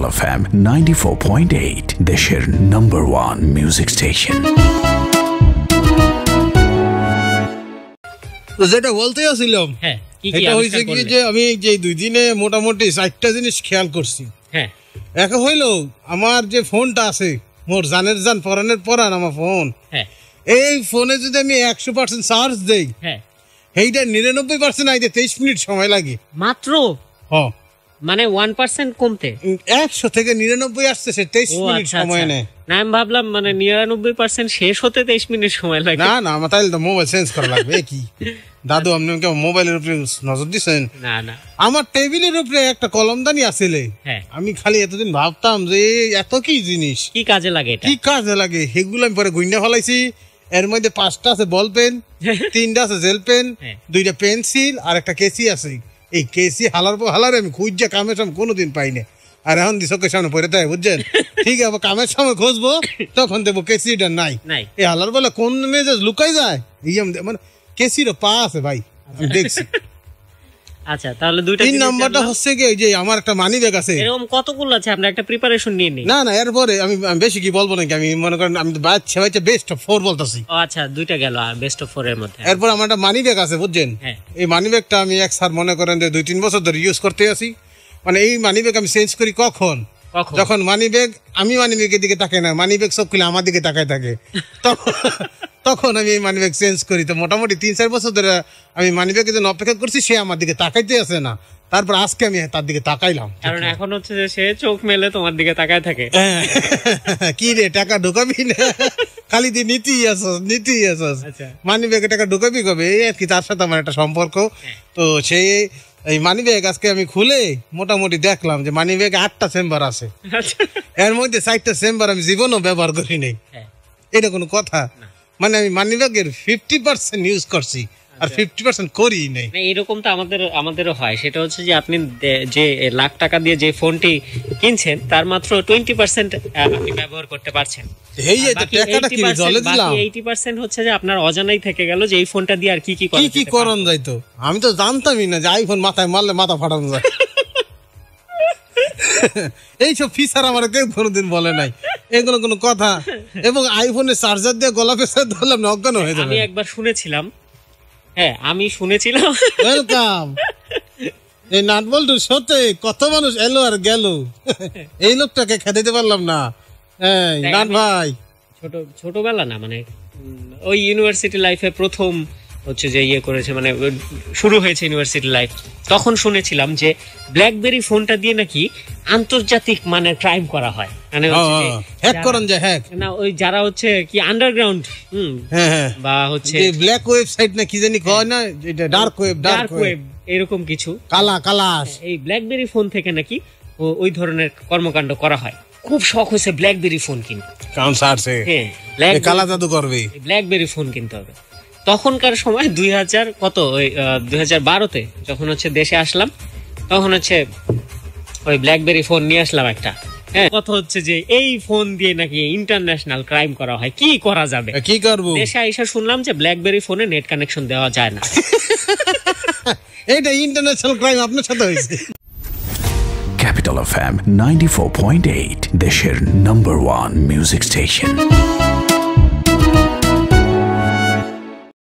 Capital F M ninety four point eight দেশের number one music station তো যেটা বলতে আসছিলাম হ্যাঁ কি কি এটা হয়েছে কি যে আমি যে দুই দিনে মোটামুটি চারটা জিনিস খেয়াল করছি। হ্যাঁ। এক হইল আমার যে ফোনটা আছে মোর জানের জান পরানের পরান আমার ফোন। হ্যাঁ। এই ফোনে যদি আমি একশো পার্সেন্ট চার্জ দেই হ্যাঁ। এইটা নিরানব্বই পার্সেন্ট আইতে তেইশ মিনিট সময় লাগে। মাত্র? হ মানে ওয়ান পার্সেন্ট কমতে। একশো থেকে নিরানব্বই আসছে সে তেইশ মিনিট আচ্ছা সময় আচ্ছা। নেয় না আমি ভাবলাম মানে নিরানব্বই পার্সেন্ট শেষ হতে তেইশ মিনিট সময় লাগে। না না আমার তাহলে তো মোবাইল চেঞ্জ করা লাগবে কি? দাদু আপনি কি মোবাইলের উপরে নজর দিচ্ছেন না না। আমার টেবিলের উপরে একটা কলমদানি আসলে হ্যাঁ। আমি খালি এতদিন ভাবতাম যে এত কি জিনিস? কি কাজে লাগে কি কাজে লাগে? সেগুলো আমি পরে গুইন্ডা ফেলাইছি এর মধ্যে পাঁচটা আছে বল পেন তিনটা আছে জেল পেন হ্যাঁ। দুইটা পেন্সিল আর একটা কেসি আছে। এই কেসি হালার পর হালার আমি খুঁজছে কামের সময় কোনোদিন পাই না আর এখন দিশকের সামনে পরে তাই বুঝছেন? ঠিক আছে কামের সময় খুঁজবো তখন দেবো কেসিটা নাই। নাই। এই হালার বলে কোন মেজাজ লুকাই যায়? এই মানে কেসিরও পা আছে ভাই আমি দেখছি। আচ্ছা তাহলে দুইটা তিন নাম্বারটা হচ্ছে কি যে আমার একটা মানি ব্যাগ আছে। এরকম কতগুলো আছে? আমরা একটা প্রিপারেশন নিয়ে নিই। না না এরপরে আমি বেশি কি বলব নাকি? আমি মনে করেন আমি তো বাচ্চা বাচ্চা বেস্ট ফোর বলতেছি। আচ্ছা দুইটা গেল বেস্ট অফ ফোর এর মধ্যে। এরপর আমার একটা মানি ব্যাগ আছে বুঝছেন? হ্যাঁ। এই মানি ব্যাগটা আমি এক স্যার মনে করেন যে দুই তিন বছর ধরে ইউজ করতে আছি। মানে এই মানি ব্যাগ আমি চেঞ্জ করি কখন? কখন? যখন মানি ব্যাগ আমি মানি ব্যাগের দিকে তাকাই না মানি ব্যাগ সব খুলে আমার দিকে তাকায় থাকে। তখন তখন আমি এই মানি ব্যাগ চেঞ্জ করি। তো মোটামুটি তিন চার বছর ধরে আমি মানি ব্যাগের জন্য অপেক্ষা করছি সে আমার দিকে তাকাইতে আসে না। তারপর আজকে আমি তার দিকে তাকাইলাম। কারণ এখন হচ্ছে যে সে চোখ মেলে তোমার দিকে তাকায় থাকে। কি রে টাকা ঢুকাবি না? খালি আসস নীতি আসস। আচ্ছা। মানি ব্যাগে টাকা ঢুকাবি কবে? এই আর কি তার সাথে আমার একটা সম্পর্ক। তো সেই এই মানি ব্যাগ আজকে আমি খুলে মোটামুটি দেখলাম যে মানি ব্যাগে আটটা চেম্বার আছে। আচ্ছা। এর মধ্যে চারটা চেম্বার আমি জীবনও ব্যবহার করি নাই। হ্যাঁ। এটা কোনো কথা। মানে আমি মানি ব্যাগের ফিফটি পার্সেন্ট ইউজ করছি আর ফিফটি পার্সেন্ট করি নাই। এরকম তো আমাদের আমাদেরও হয়। সেটা হচ্ছে যে আপনি যে লাখ টাকা দিয়ে যে ফোনটি কিনছেন তার মাত্র টোয়েন্টি পার্সেন্ট আপনি ব্যবহার করতে পারছেন। এই যে টাকাটা কি জলে দিলাম? এইটি পার্সেন্ট হচ্ছে যে আপনার অজানাই থেকে গেল যে এই ফোনটা দিয়ে আর কি কি করা কি কি। করণ যাইতো? আমি তো জানতামই না যে আইফোন মাথায় মারলে মাথা ফাটানো যায়। এইসব ফিচার আমার কেউ কোনোদিন বলে নাই। এগুলো কোনো কথা। এবং আইফোনের চার্জার দিয়ে গলা পেশা ধরলাম না অজ্ঞান হয়ে যাবে। আমি একবার শুনেছিলাম। হ্যাঁ আমি শুনেছিলাম। ওয়েলকাম এই নাট বল্টু সত্যি কত মানুষ এলো আর গেল। এই লোকটাকে খেতে দিতে পারলাম না। এই নাট ভাই। ছোট ছোটবেলা না মানে ওই ইউনিভার্সিটি লাইফে প্রথম হচ্ছে যে ইয়ে করেছে মানে শুরু হয়েছে ইউনিভার্সিটি লাইফ তখন শুনেছিলাম যে ব্ল্যাকবেরি ফোনটা দিয়ে নাকি আন্তর্জাতিক মানে ক্রাইম করা হয়। মানে হ্যাক করেন যায় হ্যাক না ওই যারা হচ্ছে কি আন্ডারগ্রাউন্ড হুম হ্যাঁ হ্যাঁ। বা হচ্ছে ব্ল্যাক ওয়েবসাইট না কি জানি কয় না এটা ডার্ক ওয়েব ডার্ক ওয়েব এরকম কিছু। কালা কালাস। এই ব্ল্যাকবেরি ফোন থেকে নাকি ওই ধরনের কর্মকাণ্ড করা হয়। খুব শখ হয়েছে ব্ল্যাকবেরি ফোন কিনতে। সারছে। হ্যাঁ ব্ল্যাক কালা জাদু করবে। ব্ল্যাকবেরি ফোন কিনতে হবে। তখনকার সময় দুই হাজার কত? ওই দুই হাজার বারোতে যখন হচ্ছে দেশে আসলাম তখন হচ্ছে ওই ব্ল্যাকবেরি ফোন নিয়ে আসলাম একটা। হ্যাঁ কথা হচ্ছে যে এই ফোন দিয়ে নাকি ইন্টারন্যাশনাল ক্রাইম করা হয় কি করা যাবে? কি করব? দেশে আইসা শুনলাম যে ব্ল্যাকবেরি ফোনে নেট কানেকশন দেওয়া যায় না। এটা ইন্টারন্যাশনাল ক্রাইম আপনার সাথে হয়েছে। Capital F M ninety four point eight দেশের নম্বর ওয়ান মিউজিক স্টেশন